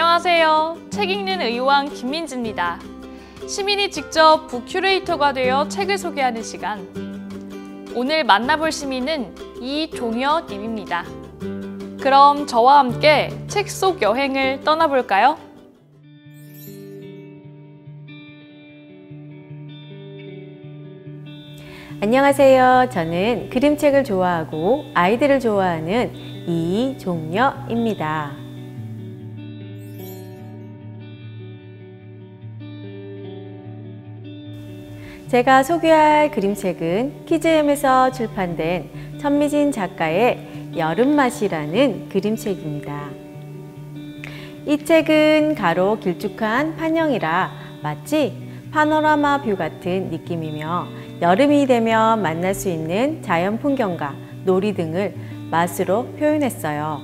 안녕하세요. 책 읽는 의왕 김민지입니다. 시민이 직접 북큐레이터가 되어 책을 소개하는 시간. 오늘 만나볼 시민은 이종여님입니다. 그럼 저와 함께 책 속 여행을 떠나볼까요? 안녕하세요. 저는 그림책을 좋아하고 아이들을 좋아하는 이종여입니다. 제가 소개할 그림책은 키즈엠에서 출판된 천미진 작가의 여름맛이라는 그림책입니다. 이 책은 가로 길쭉한 판형이라 마치 파노라마 view 같은 느낌이며 여름이 되면 만날 수 있는 자연 풍경과 놀이 등을 맛으로 표현했어요.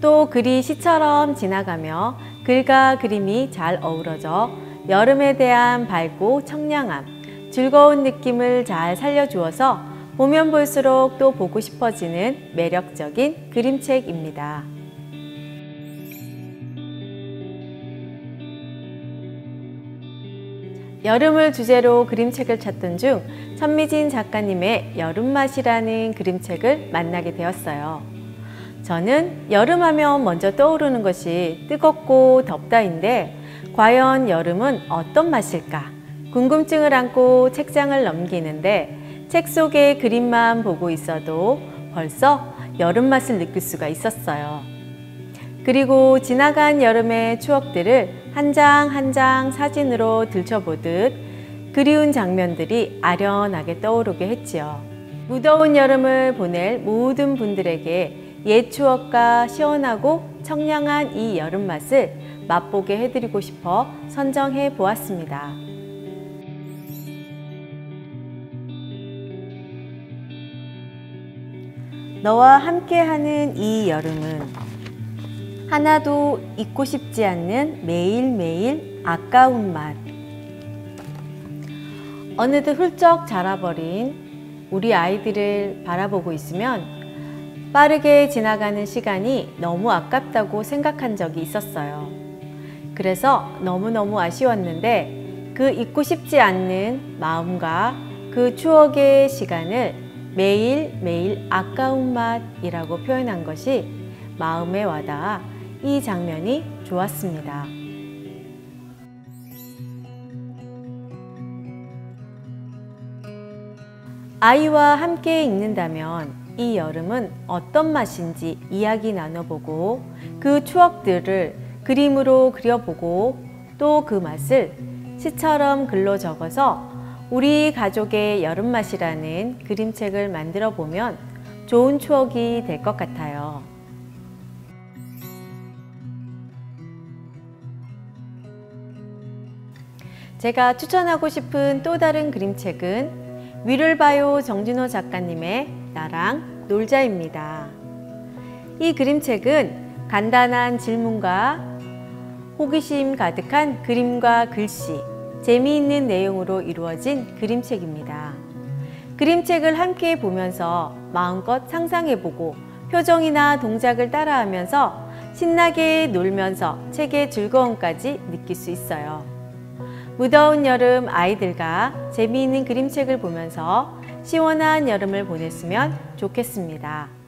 또 글이 시처럼 지나가며 글과 그림이 잘 어우러져 여름에 대한 밝고 청량함, 즐거운 느낌을 잘 살려주어서 보면 볼수록 또 보고 싶어지는 매력적인 그림책입니다. 여름을 주제로 그림책을 찾던 중 천미진 작가님의 여름맛이라는 그림책을 만나게 되었어요. 저는 여름하면 먼저 떠오르는 것이 뜨겁고 덥다인데 과연 여름은 어떤 맛일까? 궁금증을 안고 책장을 넘기는데 책 속의 그림만 보고 있어도 벌써 여름 맛을 느낄 수가 있었어요. 그리고 지나간 여름의 추억들을 한 장 한 장 사진으로 들춰보듯 그리운 장면들이 아련하게 떠오르게 했지요. 무더운 여름을 보낼 모든 분들에게 옛 추억과 시원하고 청량한 이 여름 맛을 맛보게 해드리고 싶어 선정해 보았습니다. 너와 함께하는 이 여름은 하나도 잊고 싶지 않는 매일매일 아까운 맛. 어느덧 훌쩍 자라버린 우리 아이들을 바라보고 있으면 빠르게 지나가는 시간이 너무 아깝다고 생각한 적이 있었어요. 그래서 너무너무 아쉬웠는데 그 잊고 싶지 않는 마음과 그 추억의 시간을 매일매일 아까운 맛이라고 표현한 것이 마음에 와닿아 이 장면이 좋았습니다. 아이와 함께 읽는다면 이 여름은 어떤 맛인지 이야기 나눠보고 그 추억들을 그림으로 그려보고 또 그 맛을 시처럼 글로 적어서 우리 가족의 여름맛이라는 그림책을 만들어 보면 좋은 추억이 될 것 같아요. 제가 추천하고 싶은 또 다른 그림책은 위를 봐요 정진호 작가님의 나랑 놀자입니다. 이 그림책은 간단한 질문과 호기심 가득한 그림과 글씨, 재미있는 내용으로 이루어진 그림책입니다. 그림책을 함께 보면서 마음껏 상상해보고 표정이나 동작을 따라하면서 신나게 놀면서 책의 즐거움까지 느낄 수 있어요. 무더운 여름 아이들과 재미있는 그림책을 보면서 시원한 여름을 보냈으면 좋겠습니다.